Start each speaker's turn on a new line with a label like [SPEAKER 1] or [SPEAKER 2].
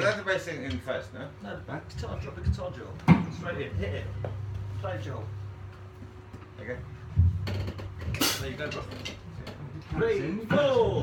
[SPEAKER 1] Let the bass in, in first, no?
[SPEAKER 2] No, the back guitar, drop the guitar, Joao. Straight in, hit it. Play, Joao.
[SPEAKER 1] Okay.
[SPEAKER 2] There you go, bro. Three, four.